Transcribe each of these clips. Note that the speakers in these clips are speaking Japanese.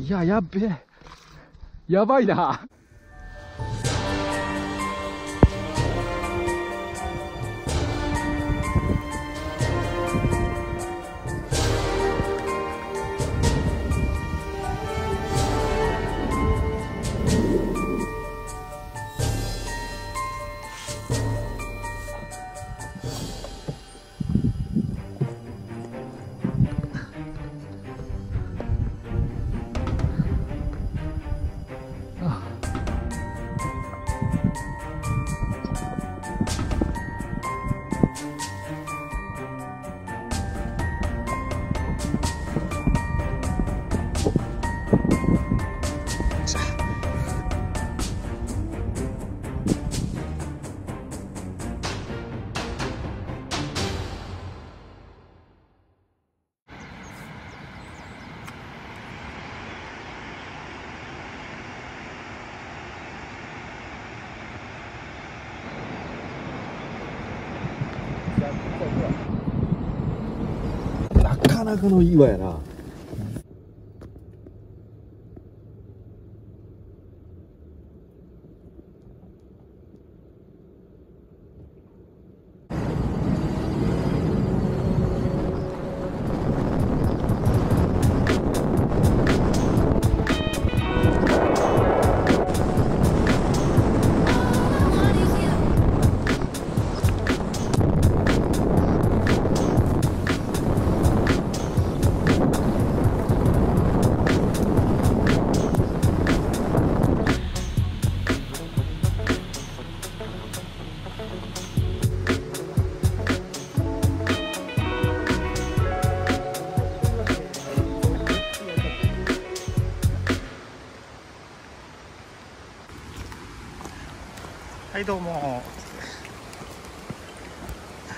いや、やっべえ。やばいな。なかの岩やな。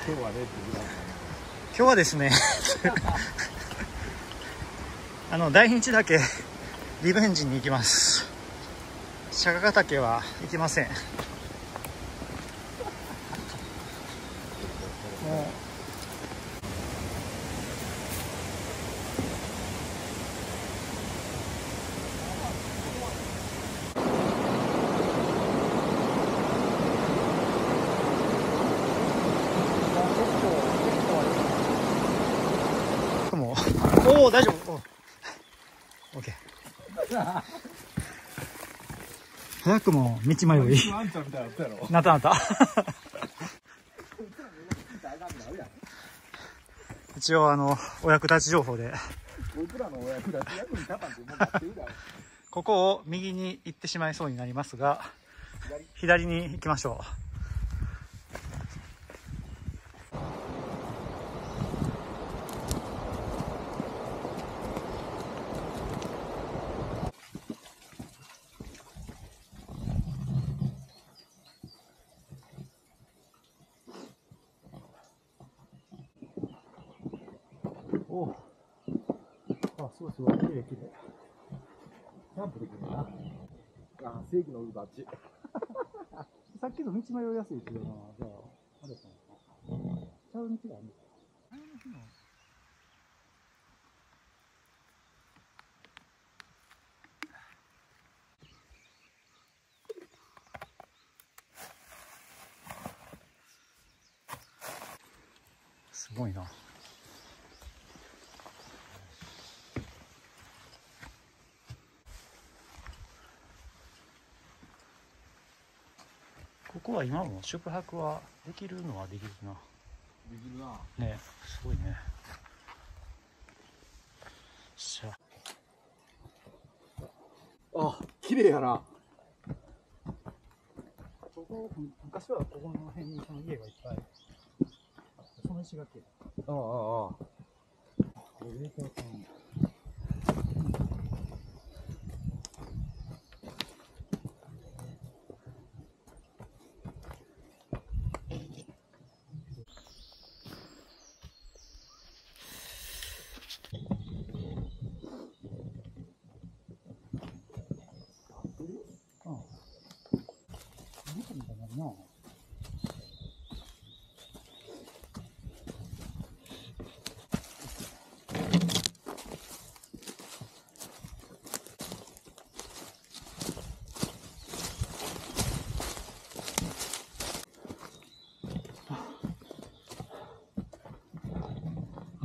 今日はね、今日はですね あの大日岳リベンジに行きます。釈迦ヶ岳は行きませんもうもうおお大丈夫。おオッケー早くも道迷い。なたなった。一応あのお役立ち情報で。ここを右に行ってしまいそうになりますが左に行きましょうあすごいすごい綺麗綺麗キャンプできるな。あ、正義のウルバッチ。さっきの道迷いやすいっていうのは、じゃあ、あれかな。ちゃう道があるんですか前の日のすごいな。ここは今も宿泊はできるのはできるな。できるな。ねすごいね。しゃあ、綺麗やな。ここ昔はここの辺にその家がいっぱい。その石垣。ああ、ああ。ああ。な。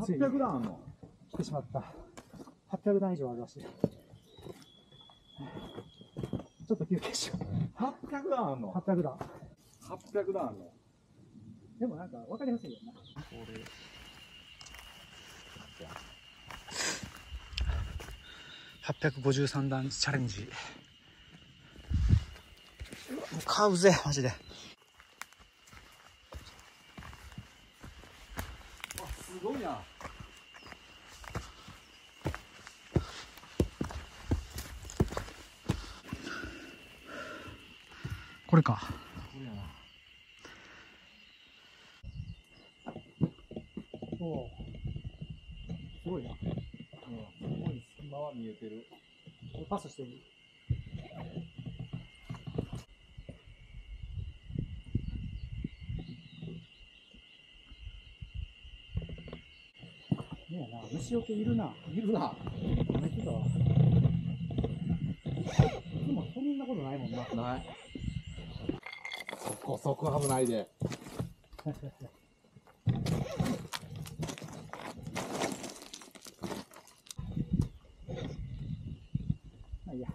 800段あんの？来てしまった。800段以上あるらしい。ちょっと休憩しよう。800段あるの ?800 段。800段あんのでもなんか分かりやすいよな。853段チャレンジ。もう買うぜ、マジで。すごいなこれか。すごいなおお。すごいな。うんすごい隙間は見えてるパスしてる。ねえな、虫除けいるな。いるなやめてたわ。でもそんなことないもんな。ないそこそこ危ないで まあいいや。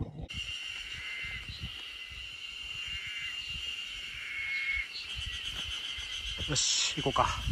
よし、行こうか。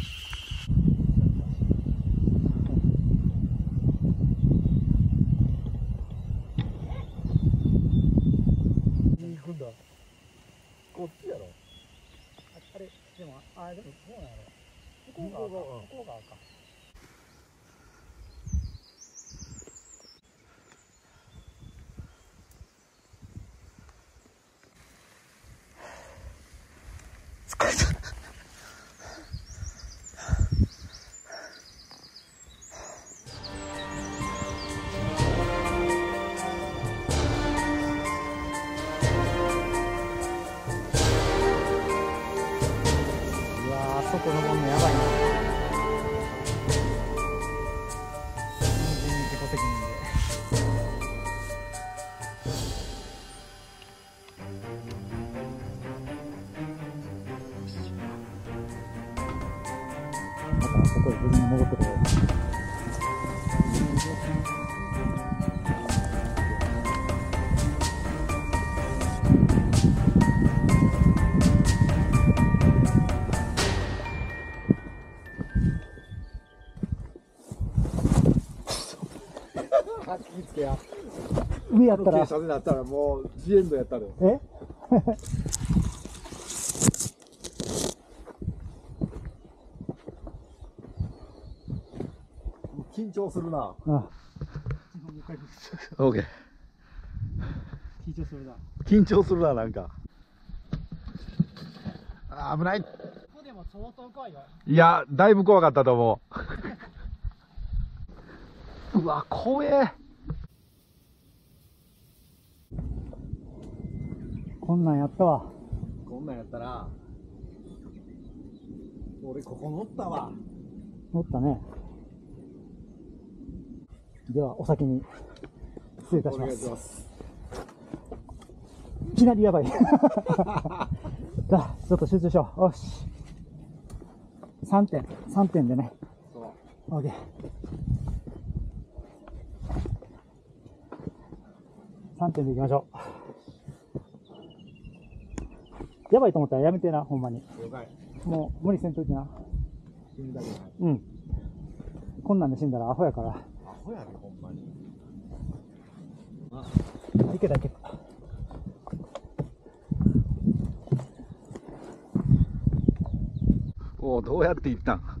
己責任で。またそこへ無事に戻ってこよう。つけや。上やったら。傾、斜になったらもうジエンドやったで。え？緊張するな。あ。オーケー。緊張するな。緊張するななんか。あー危ない。ここでも相当怖いよ。いやだいぶ怖かったと思う。うわ怖えこんなんやったわ。こんなんやったら俺ここ乗ったわ乗ったね。では、お先に。失礼いたします。いきなりやばい。じゃあ、ちょっと集中しよう。よし。3点。3点でね。そ OK。3点でいきましょう。やばいと思ったらやめてな、ほんまに。もう無理せんといてな。死にたくないうん。こんなんで死んだらアホやから。アホやでほんまにいけたいけた。おおどうやって行ったん？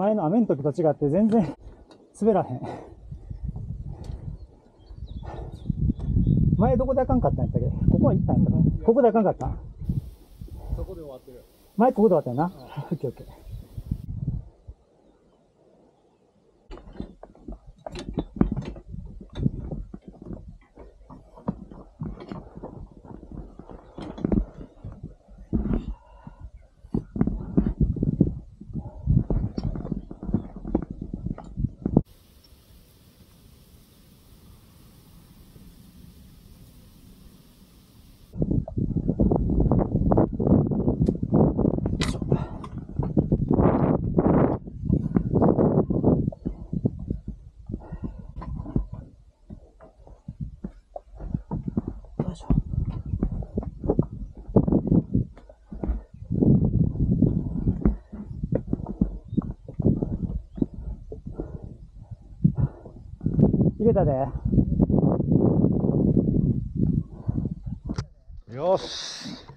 前の雨の時と違って全然滑らへん。前どこであかんかったんやったっけ？ここは行ったんやったかここであかんかったそこで終わってる。前ここで終わったよな？オッケーオッケー。けたで。よし。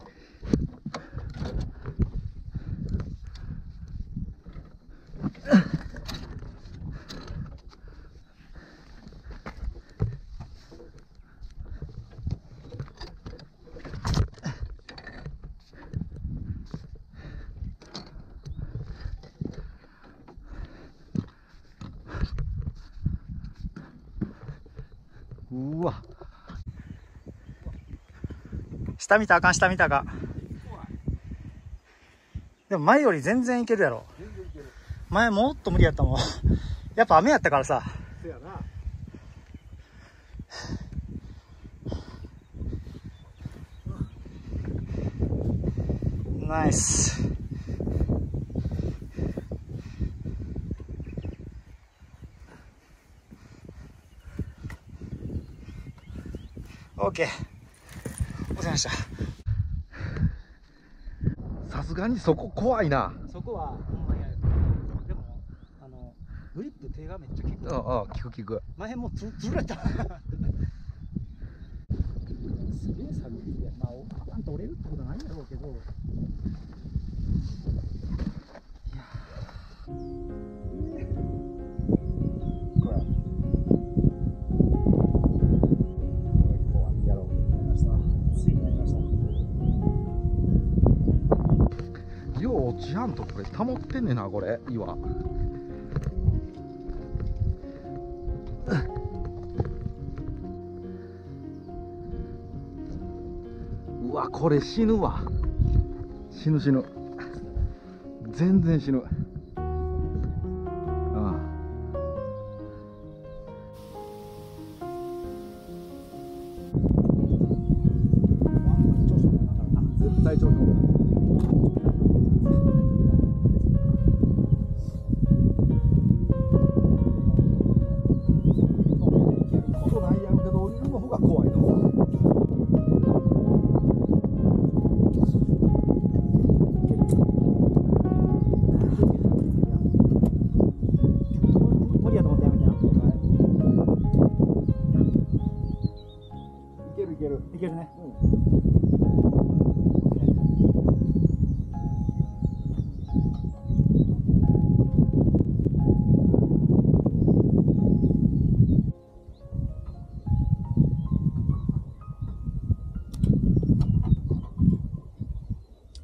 うわ。下見たあかん、下見たか。でも前より全然いけるやろ。前もっと無理やったもん。やっぱ雨やったからさ。せやな。ナイス。オッケー。お疲れ様でした。さすがにそこ怖いな。そこは、ほんまにあれでも、あの、グリップ手がめっちゃ効く。うんうん、聞く聞く。前もうつ潰れた。すげえ寒いで、まあ、おかばんと折れるってことはないんだろうけど。よう落ちやんとこれ保ってんねんなこれ。岩うわこれ死ぬわ。死ぬ死ぬ。全然死ぬ。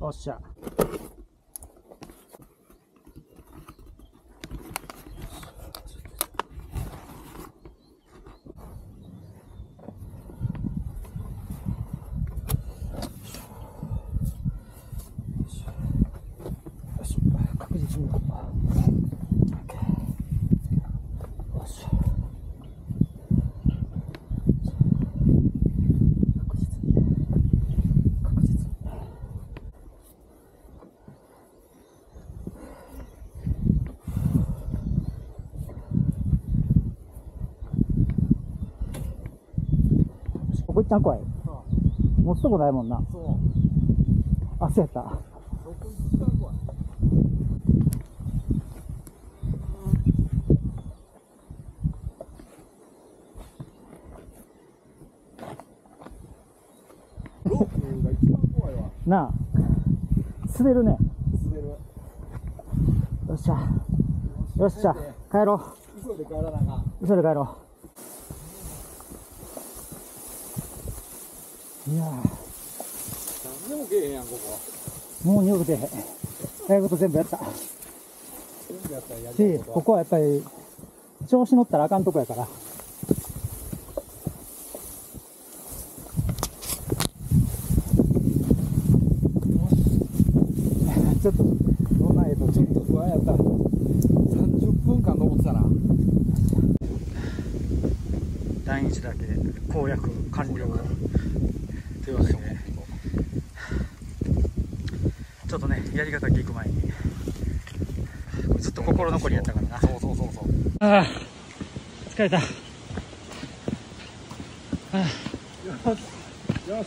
おっしゃ。よし確実に行こう。よし確実に。確実に。ここ一旦来い。持つとこないもんな。そうあ、そうやった。そこ一番怖いロープが一番怖いわなあ。滑るね。滑るよっしゃ。よっしゃ。帰ろ急いで帰らなあかんう。急いで帰ろう。いや何でもけえへんやんここーもう二度と出え。へんやること全部やった。全部やったらやしここはやっぱり調子乗ったらあかんとこやから。ちょっとどんなええとちょっと不安やった。30分間登ってたな。第二次だけ攻略完了というわけでちょっとねやり方聞く前に。ずっと心残りやったからな。そうそうそうそう。ああ疲れた。ああ。よし。よ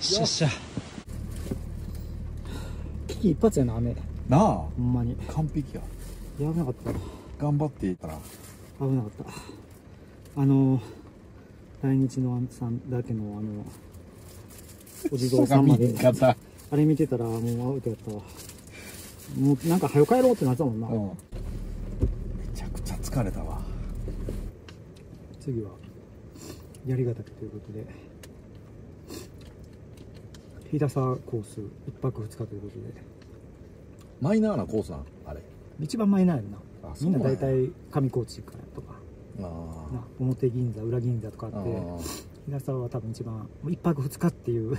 し。よっし。ゃ危機一髪やな雨。なあ。ほんまに。完璧や。やばなかった。頑張っていったら。危なかった。あの来日のさんだけのあのお地蔵さんまで。あれ見てたらもうアウトやったわ。もうなんか早く帰ろうってなってたもんな、うん。めちゃくちゃ疲れたわ。次は槍ヶ岳ということで。日田沢コース1泊2日ということで。マイナーなコースなん？あれ。一番マイナーやんな。あみんな大体上高地からとか表銀座裏銀座とかああって日田沢は多分一番もう1泊2日っていう